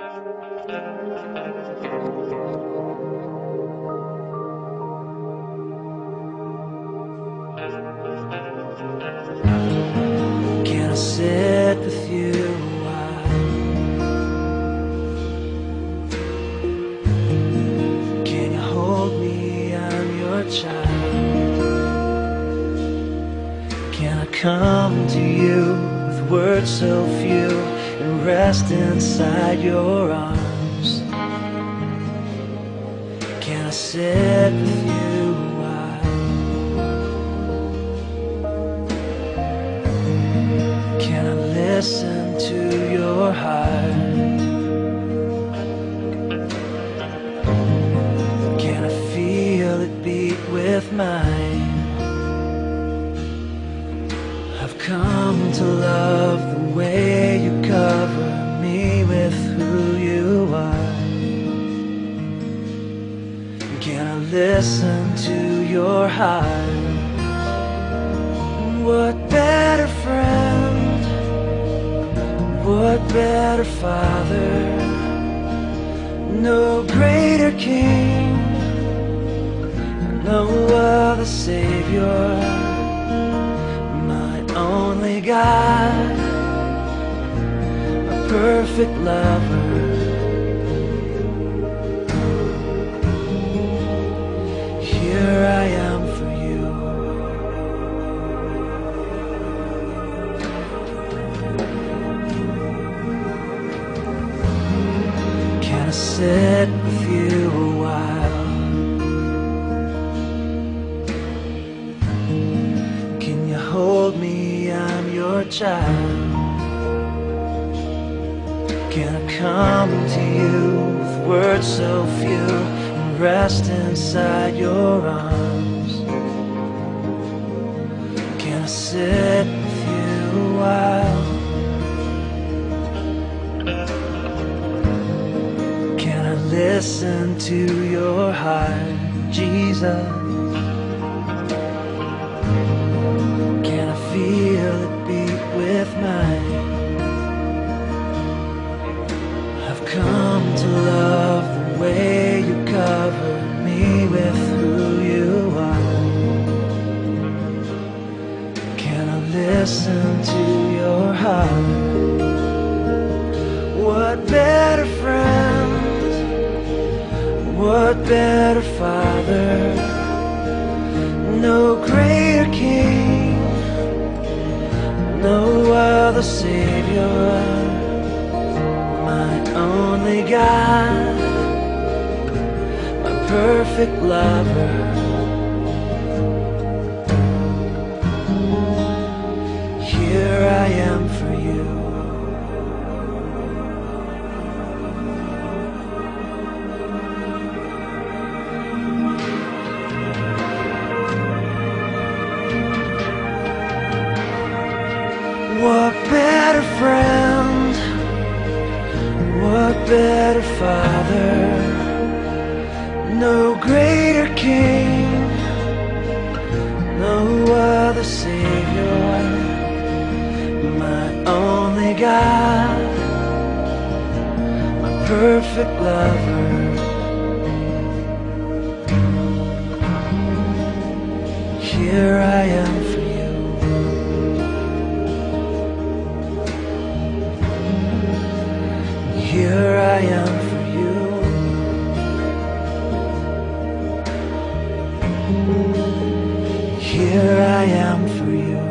Can I sit with you a? Can you hold me? I'm your child. Can I come to you with words so few? Rest inside your arms? Can I sit with you a while? Can I listen to your heart? Can I feel it beat with mine? I've come to love the way listen to your heart? What better friend? What better father? No greater king, no other savior, my only God, a perfect lover. Sit with you a while? Can you hold me? I'm your child. Can I come to you with words so few and rest inside your arms? Can I sit listen to your heart, Jesus? Can I feel it beat with mine? I've come to love the way you cover me with who you are. Can I listen to your heart? What better father? No greater king, no other savior, my only God, my perfect lover. What better friend? What better father? No greater king, no other savior, my only God, my perfect lover. Here I am Here I am for you.